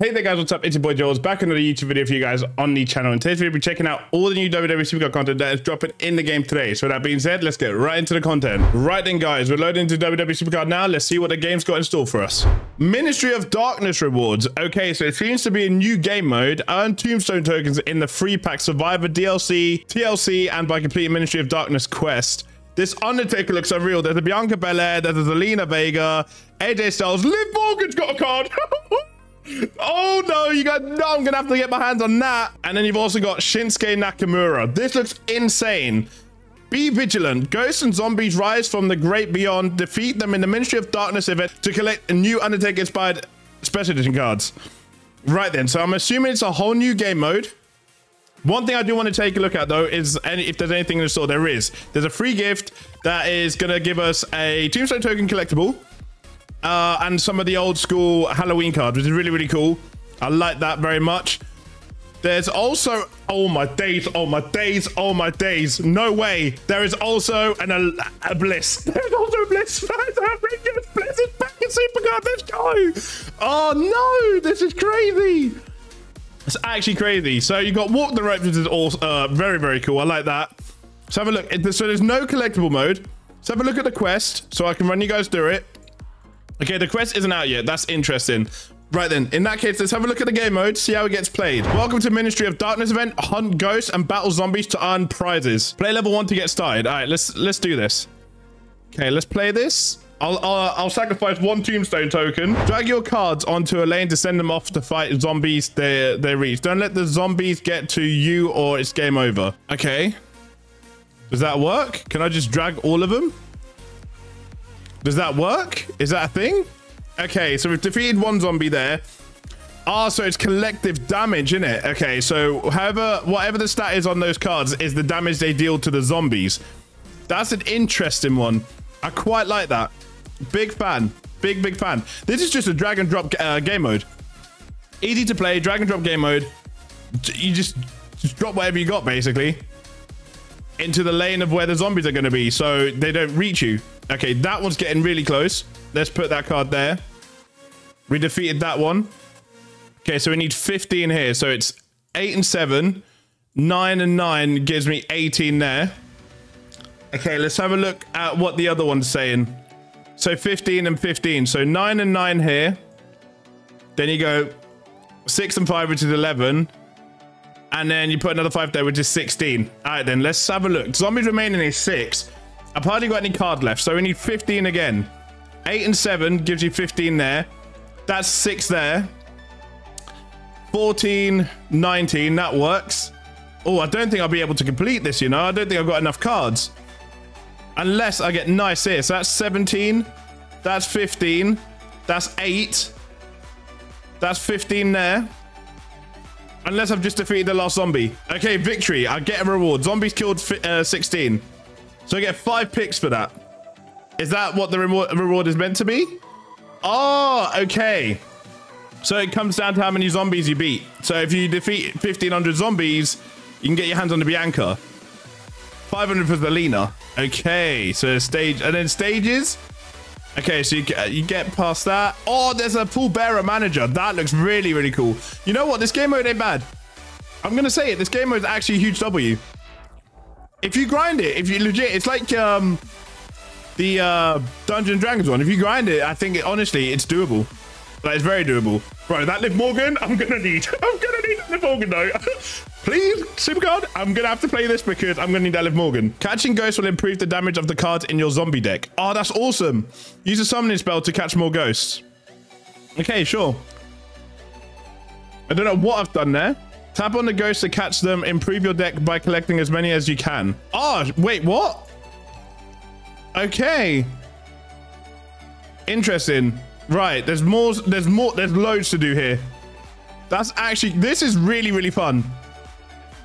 Hey there guys, what's up? It's your boy Joels back another YouTube video for you guys on the channel. And today's video, we'll be checking out all the new WWE Supercard content that is dropping in the game today. So that being said, let's get right into the content. Right then guys, we're loading into WWE Supercard now. Let's see what the game's got in store for us. Ministry of Darkness rewards. Okay, so it seems to be a new game mode. Earn Tombstone tokens in the free pack Survivor DLC, TLC, and by completing Ministry of Darkness quest. This Undertaker looks unreal. There's a Bianca Belair, there's a Zelina Vega, AJ Styles, Liv Morgan's got a card. Oh no, you got no, I'm gonna have to get my hands on that. And then you've also got Shinsuke Nakamura. This looks insane. Be vigilant. Ghosts and zombies rise from the great beyond. Defeat them in the Ministry of Darkness event to collect new Undertaker inspired special edition cards. Right then, so I'm assuming it's a whole new game mode. One thing I do want to take a look at though is any, if there's anything in the store, there is. There's a free gift that is going to give us a Tombstone token collectible uh, and some of the old school Halloween cards, which is really, really cool. I like that very much. There's also, oh my days, oh my days, oh my days. No way. There is also an a, a bliss. There's also a bliss. Bliss is back in Supercard. Let's go. Oh no, this is crazy. It's actually crazy. So you got walk the ropes, which is also uh, very, very cool. I like that. So have a look. So there's no collectible mode. So have a look at the quest so I can run you guys through it. Okay, the quest isn't out yet. That's interesting. Right then, in that case, let's have a look at the game mode, see how it gets played. Welcome to Ministry of Darkness event. Hunt ghosts and battle zombies to earn prizes. Play level one to get started. All right, let's let's do this. Okay, let's play this. I'll, I'll, I'll sacrifice one tombstone token. Drag your cards onto a lane to send them off to fight zombies they, they reach. Don't let the zombies get to you or it's game over. Okay. Does that work? Can I just drag all of them? Does that work? Is that a thing? Okay, so we've defeated one zombie there. Ah, so it's collective damage, isn't it? Okay, so however, whatever the stat is on those cards is the damage they deal to the zombies. That's an interesting one. I quite like that. Big fan. Big, big fan. This is just a drag and drop uh, game mode. Easy to play, drag and drop game mode. You just, just drop whatever you got, basically, into the lane of where the zombies are going to be so they don't reach you. Okay, that one's getting really close. Let's put that card there. We defeated that one. Okay, so we need 15 here. So it's 8 and 7. 9 and 9 gives me 18 there. Okay, let's have a look at what the other one's saying. So 15 and 15. So 9 and 9 here. Then you go 6 and 5, which is 11. And then you put another 5 there, which is 16. All right, then let's have a look. Zombies remaining is 6. I've hardly got any card left, so we need 15 again. 8 and 7 gives you 15 there. That's 6 there. 14, 19, that works. Oh, I don't think I'll be able to complete this, you know. I don't think I've got enough cards. Unless I get nice here. So that's 17. That's 15. That's 8. That's 15 there. Unless I've just defeated the last zombie. Okay, victory. I get a reward. Zombies killed uh, 16. So I get five picks for that. Is that what the reward is meant to be? Oh, okay. So it comes down to how many zombies you beat. So if you defeat 1,500 zombies, you can get your hands on the Bianca. 500 for the Lena. Okay, so stage, and then stages. Okay, so you get, you get past that. Oh, there's a Paul Bearer manager. That looks really, really cool. You know what? This game mode ain't bad. I'm going to say it. This game mode is actually a huge W. If you grind it, if you legit, it's like um the uh Dungeon Dragons one. If you grind it, I think it, honestly it's doable. Like it's very doable. Right, that Liv Morgan, I'm gonna need. I'm gonna need Liv Morgan though. Please, Supercard, I'm gonna have to play this because I'm gonna need that Liv Morgan. Catching ghosts will improve the damage of the cards in your zombie deck. Oh, that's awesome. Use a summoning spell to catch more ghosts. Okay, sure. I don't know what I've done there. Tap on the ghost to catch them. Improve your deck by collecting as many as you can. Oh, wait, what? Okay. Interesting. Right, there's more, there's more, there's loads to do here. That's actually, this is really, really fun.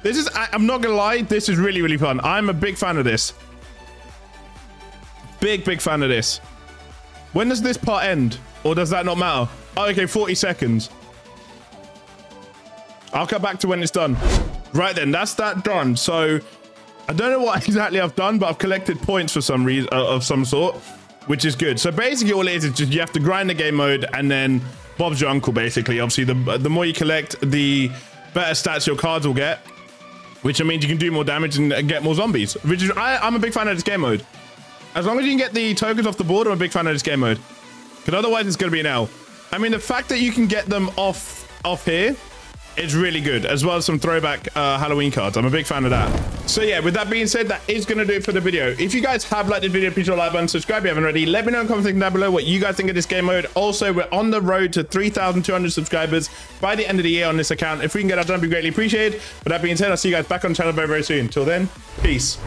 This is, I'm not gonna lie, this is really, really fun. I'm a big fan of this. Big, big fan of this. When does this part end? Or does that not matter? Oh, okay, 40 seconds. I'll come back to when it's done. Right then, that's that done. So I don't know what exactly I've done, but I've collected points for some reason uh, of some sort, which is good. So basically all it is is just you have to grind the game mode and then Bob's your uncle, basically. Obviously, the the more you collect, the better stats your cards will get, which means you can do more damage and get more zombies. Which is, I, I'm a big fan of this game mode. As long as you can get the tokens off the board, I'm a big fan of this game mode. Because otherwise, it's going to be an L. I mean, the fact that you can get them off off here is really good, as well as some throwback uh, Halloween cards. I'm a big fan of that. So yeah, with that being said, that is going to do it for the video. If you guys have liked this video, please hit like button, subscribe if you haven't already. Let me know in the comment section down below what you guys think of this game mode. Also, we're on the road to 3,200 subscribers by the end of the year on this account. If we can get that done, it'd be greatly appreciated. With that being said, I'll see you guys back on the channel very, very soon. Until then, peace.